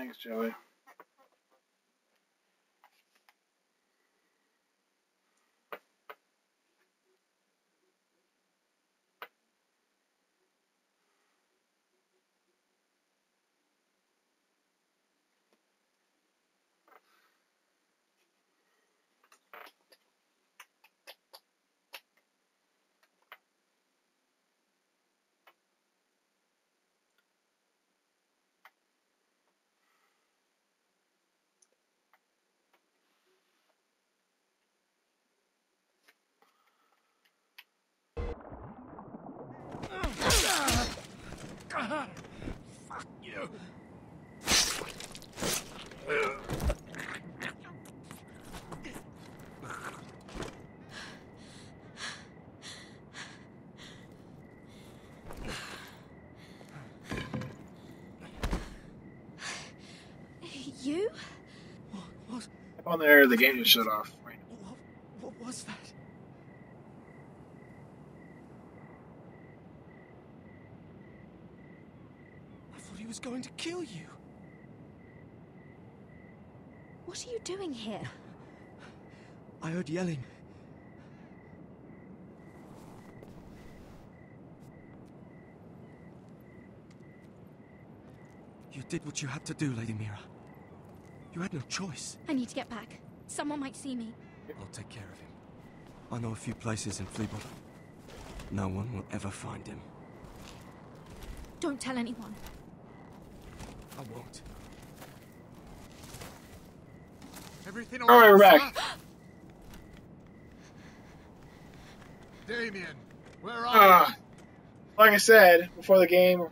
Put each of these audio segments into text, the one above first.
Thanks, Joey. Fuck you. You? What, on there, the game just shut off. Right. what, what was that? I thought he was going to kill you. What are you doing here? I heard yelling. You did what you had to do, Lady Mira. You had no choice. I need to get back. Someone might see me. I'll take care of him. I know a few places in Fleabot. No one will ever find him. Don't tell anyone. I won't. Everything All right, we're back. Damien, where are Ah, like I said before the game, what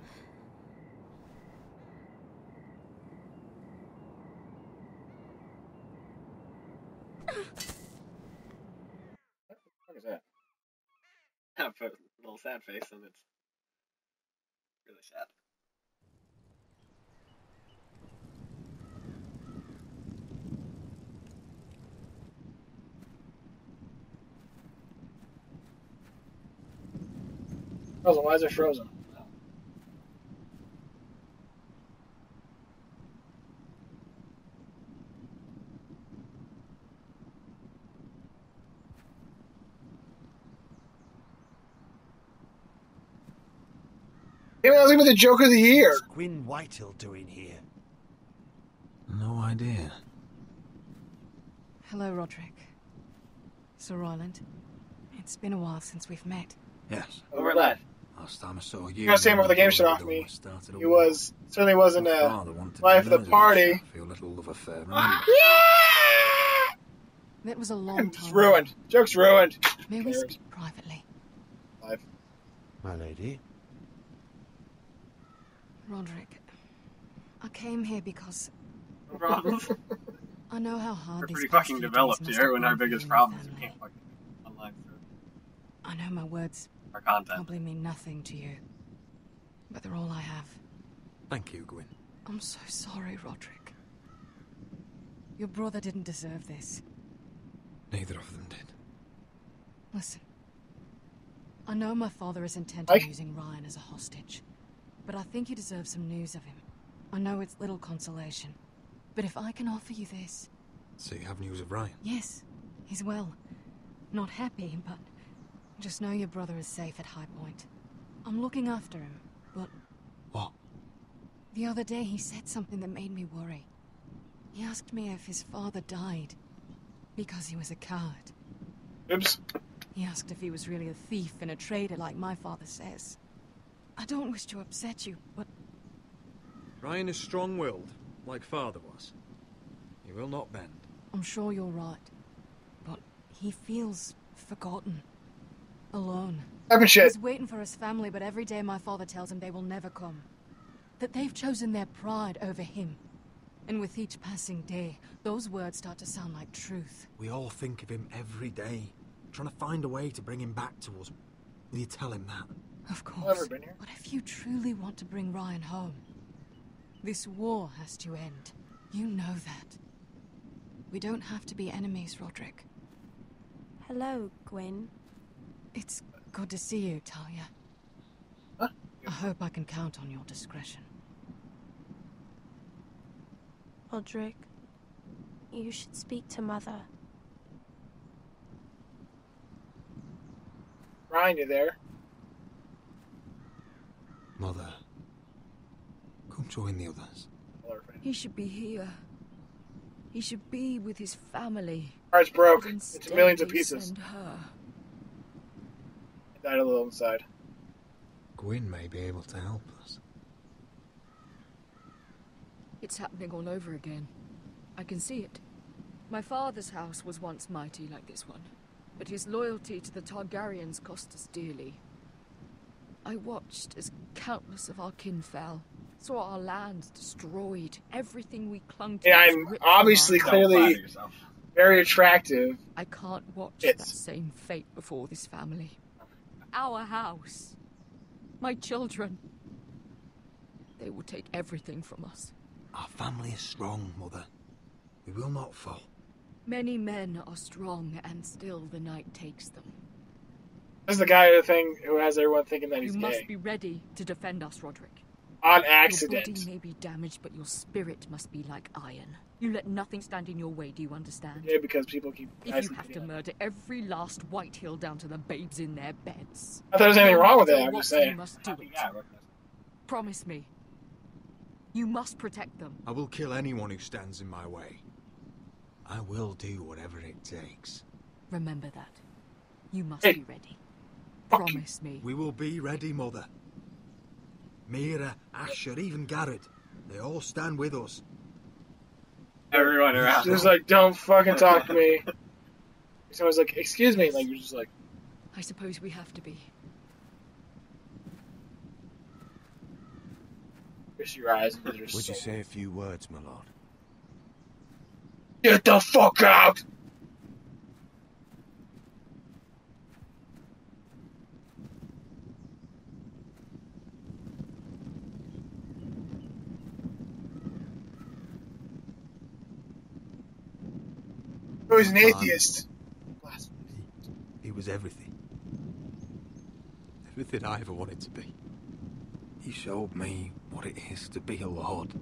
the fuck is that? I put a little sad face and it's really sad. Frozen. Why is it frozen? Maybe that was gonna be the joke of the year. What's Gwyn Whitehill doing here? No idea. Hello, Rodrik. Sir Royland. It's been a while since we've met. Yes. Over that. Last time I saw you. You gotta say him over the game shut off me. He was certainly wasn't a life of the party. Feel a little love affair. Ah, that was a long time. It's ruined. Joke's ruined. May we speak privately? Life. My lady? Rodrik, I came here because No problem. I know how hard We're these pretty past fucking few days developed here, have and our biggest and problem is we family. can't fucking unlock through I know my words our content. probably mean nothing to you, but they're all I have. Thank you, Gwyn. I'm so sorry, Rodrik. Your brother didn't deserve this. Neither of them did. Listen. I know my father is intent on using Ryon as a hostage, but I think you deserve some news of him. I know it's little consolation, but if I can offer you this, So you have news of Ryon? yes, he's well. Not happy, but just know your brother is safe at High Point. I'm looking after him, but What? the other day he said something that made me worry. He asked me if his father died because he was a coward. Oops. He asked if he was really a thief and a traitor like my father says. I don't wish to upset you, but Ryon is strong-willed, like father was. He will not bend. I'm sure you're right. But he feels forgotten. Alone. Type of shit. He's waiting for his family, but every day my father tells him they will never come. That they've chosen their pride over him. And with each passing day, those words start to sound like truth. We all think of him every day, trying to find a way to bring him back to us. Will you tell him that? Of course. Never been here. But if you truly want to bring Ryon home, this war has to end. You know that. We don't have to be enemies, Rodrik. Hello, Gwyn. It's good to see you, Talia. Huh? I hope I can count on your discretion. Rodrik, you should speak to Mother. Ryan, you there? Mother. Come join the others. He should be here. He should be with his family. Heart's broke But into millions of pieces. send her. Died a little inside. Gwyn may be able to help us. It's happening all over again. I can see it. My father's house was once mighty like this one, but his loyalty to the Targaryens cost us dearly. I watched as countless of our kin fell, saw our lands destroyed, everything we clung to. Yeah, I'm obviously clearly very attractive. I can't watch It's- that same fate before this family. Our house. My children. They will take everything from us. Our family is strong, Mother. We will not fall. Many men are strong, and still the night takes them. This is the guy who thing who has everyone thinking that he's you must be ready to defend us, Rodrik. On accident. Your body may be damaged, but your spirit must be like iron. You let nothing stand in your way, do you understand? Yeah, because people keep. If you have to beating up. murder every last Whitehill down to the babes in their beds. Not that there's anything wrong with matter it. I'm just saying. You must do it. Promise me. You must protect them. I will kill anyone who stands in my way. I will do whatever it takes. Remember that. You must Hey. be ready. Promise me. We will be ready, Mother. Mira, Asher, even Gared. They all stand with us. Everyone around. Just like, don't fucking talk to me. so I was like, excuse me. Like, you're just like, I suppose we have to be. kiss your eyes. And you're Would just you say a few words, my lord? Get the fuck out! He's an atheist. He was everything. Everything I ever wanted to be. He showed me what it is to be a lord.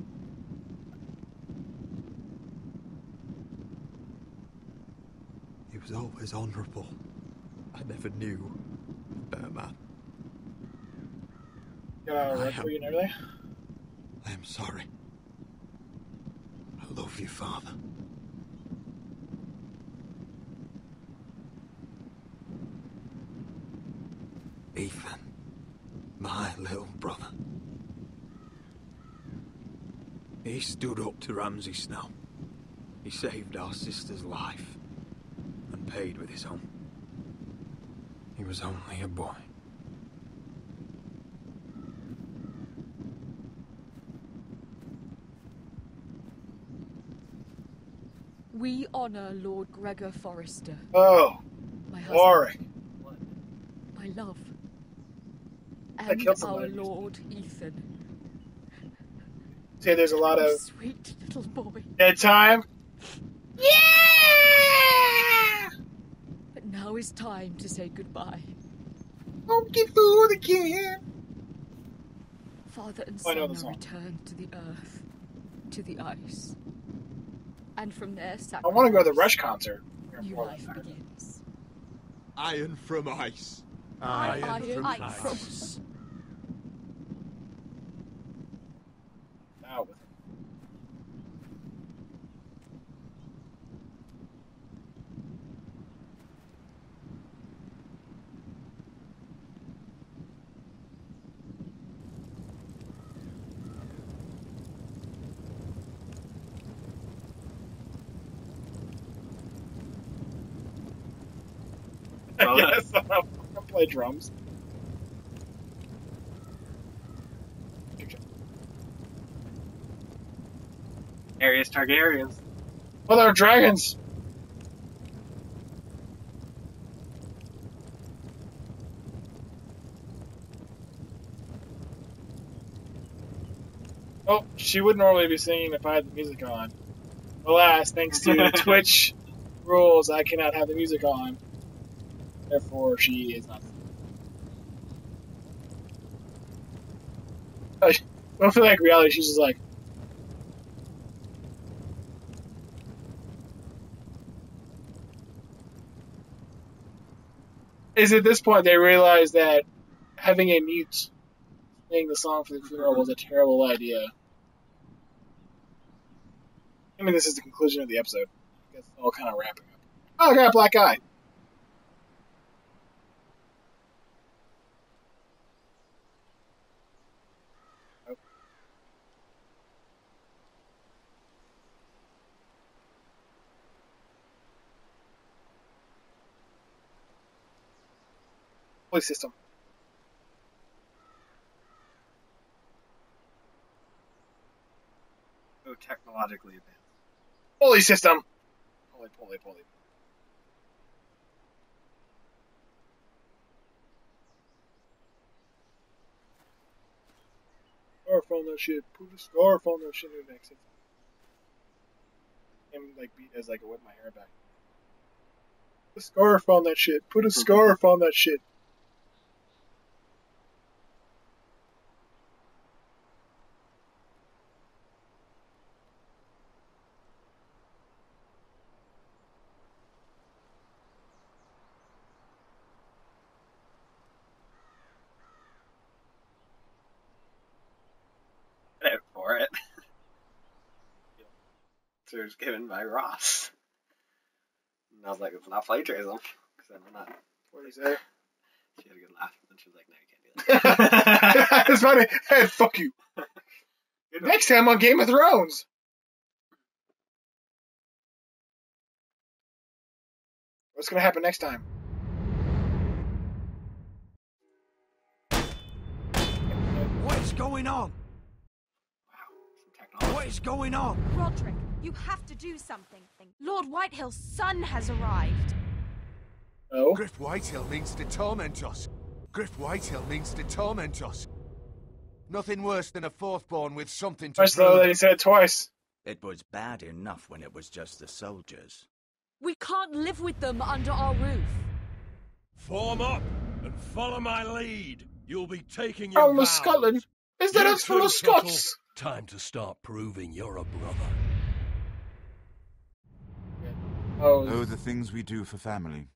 He was always honourable. I never knew a better man. Got a red for you and. I am sorry. I love you, father. Ethan, my little brother. He stood up to Ramsay Snow. He saved our sister's life and paid with his own. He was only a boy. We honor Lord Gregor Forrester, Oh, my husband, Warwick. my love, and killed our. Lord Ethan, Say there's a lot of sweet little boy. dead time. Yeah! But now is time to say goodbye. Won't get food again. Father and I son know are returned to the earth, to the ice, and from their I want to go to the Rush concert. New life begins. Iron from ice. Iron Iron from from ice. ice. Well, yes, I'll play drums. Arius Targaryens. Well, they're dragons. Oh, she would normally be singing if I had the music on. Alas, thanks to Twitch rules, I cannot have the music on. Therefore, she is not. Oh, I don't feel like reality. She's just like. Is at this point they realize that having a mute playing the song for the funeral was a terrible idea. I mean, this is the conclusion of the episode. It's all kind of wrapping up. Oh, I got a black eye. Holy system. So technologically advanced. Holy system. Holy, holy, holy. Scarf on that shit. Put a scarf on that shit. New next. Him like beat as like a whip my hair back. Put a scarf on that shit. Put a scarf on that shit. Credit for it. So it was given by Ross. And I was like, it's not plagiarism. Because I'm not. What do you say? She had a good laugh. And she was like, no, you can't do that. it's funny. Hey, fuck you. Next time on Game of Thrones. What's gonna happen next time? What is going on? What is going on? Rodrik, you have to do something. Lord Whitehill's son has arrived. Oh? Griff Whitehill means to torment us. Griff Whitehill means to torment us. Nothing worse than a fourthborn with something to Much though prove. that he said it twice. It was bad enough when it was just the soldiers. We can't live with them under our roof. Form up and follow my lead. You'll be taking your From vows. Scotland? Is that You us full too, of Scots? Time to start proving you're a brother. Oh, Oh, the things we do for family.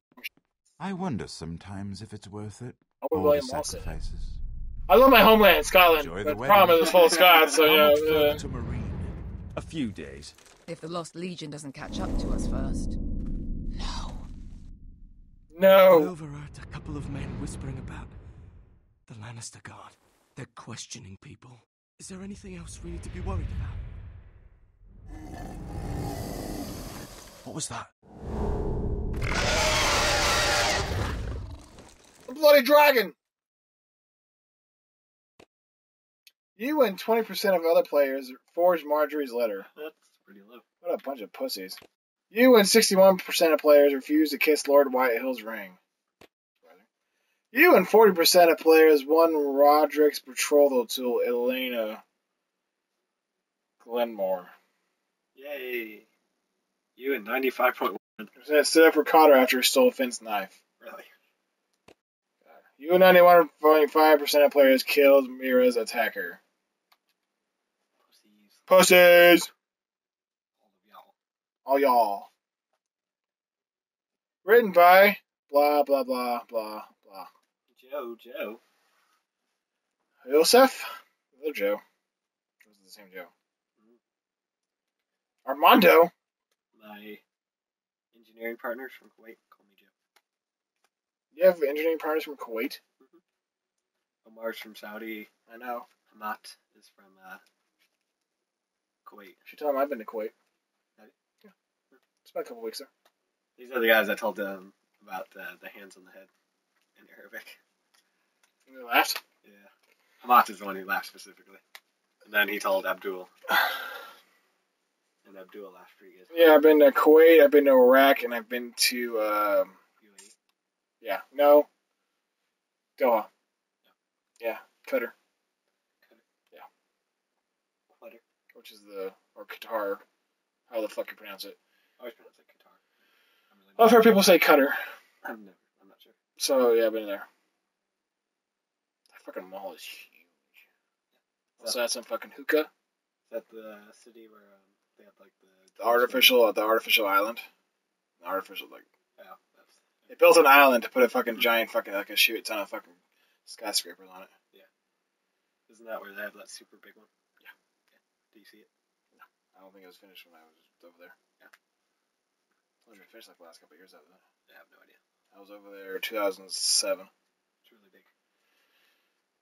I wonder sometimes if it's worth it. Oh, All the William Wilson. sacrifices. I love my homeland, Scotland. Enjoy but the the wedding. problem is full of Scots, so you know. uh, to Meereen. A few days. If the Lost Legion doesn't catch up to us first. no. I overheard a couple of men whispering about the Lannister Guard. They're questioning people. Is there anything else we need to be worried about? What was that? A bloody dragon! You and 20% of other players forged Margaery's letter. That's pretty low. What a bunch of pussies. You and 61% of players refused to kiss Lord Whitehill's ring. You and 40% of players won Rodrik's betrothal to Elaena Glenmore. Yay. You and 95.1. Percent stood up for Cotter after he stole Finn's knife. Really? You and 91.5% of players killed Mira's attacker. Pussies! All y'all. Written by blah blah blah blah. Joe, Joe. Joseph? Other Joe. It was the same Joe. Armando? My engineering partners from Kuwait call me Joe. You have engineering partners from Kuwait? Omar's from Saudi. I know. Hamat is from uh, Kuwait. Should tell him I've been to Kuwait. Yeah. Spent a couple weeks there. These are the guys I told them about uh, the hands on the head in Arabic. They laughed? Yeah. Hamat is the one who laughed specifically. And then he told Abdul. and Abdul laughed pretty good. Yeah, I've been to Kuwait, I've been to Iraq, and I've been to, um, yeah, no, Doha. Yeah, Qatar. Yeah. Qatar. Which is the, or Qatar, how the fuck you pronounce it. I always pronounce it Qatar. I've heard people say Qatar, I'm never. I'm not sure. so yeah, I've been there. Fucking mall is huge. So that's some fucking hookah. Is that the city where um, they have like the The artificial, the artificial island. The artificial, like, Yeah, that's They built an island to put a fucking giant fucking like a shit ton of fucking skyscrapers on it. Yeah. Isn't that where they have that super big one? Yeah. Do you see it? No. I don't think it was finished when I was over there. Yeah. I was finished like the last couple years after that. I have no idea. I was over there 2007. It's really big.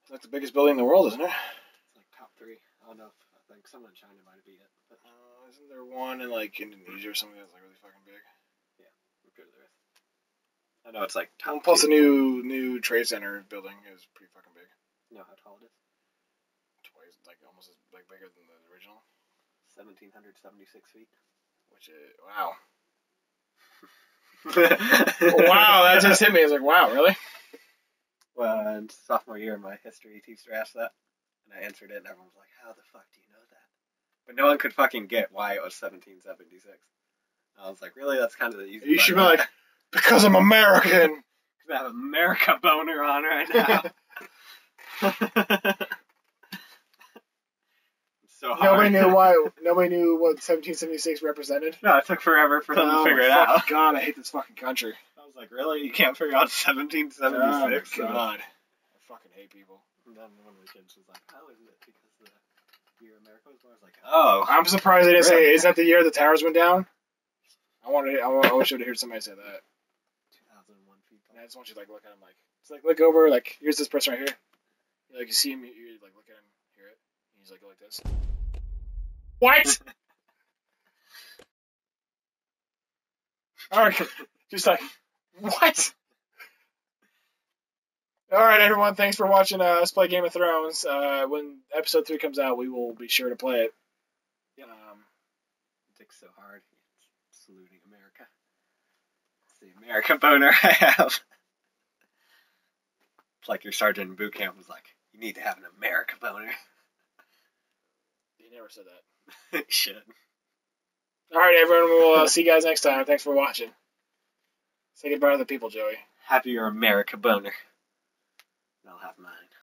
It's like the biggest building in the world, isn't it? It's like top three. I don't know if I think someone in China might be it. But Uh, isn't there one in like Indonesia or something that's like really fucking big? I'm sure there is. I know it's like top And plus two. the new new trade center building is pretty fucking big. You know how tall it is? Twice, like almost as like bigger than the original. 1,776 feet. Which is wow. wow, that just hit me. I was like, wow, really? Well, and sophomore year, my history teacher asked that, and I answered it, and everyone was like, "How the fuck do you know that?" But no one could fucking get why it was 1776. I was like, "Really? That's kind of the easy." You should be like, because I'm American. Because I have America boner on right now. so hard. Nobody knew why. Nobody knew what 1776 represented. No, it took forever for them Oh, to figure it out. God, I hate this fucking country. I like, really? You can't figure out 1776? Oh my God, I fucking hate people. And then one of the kids was like, how is it because the year America was born? I was like, oh. I'm surprised they didn't say? "Is that the year the towers went down?" I wanted. I, I wish I'd heard somebody say that. 2001 people. And I just want you to like look at him like it's like look over like here's this person right here. You, like you see him, you, you like look at him, hear it. And he's like like this. What? All right, just like what? All right, everyone. Thanks for watching uh, us play Game of Thrones. Uh, when episode three comes out, we will be sure to play it. Um, Dick's so hard. It's saluting America. It's the America boner I have. It's like your sergeant in boot camp was like, you need to have an America boner. he never said that. Shit. All right, everyone. We'll uh, see you guys next time. Thanks for watching. Say goodbye to the people, Joey. Happy your America boner. I'll have mine.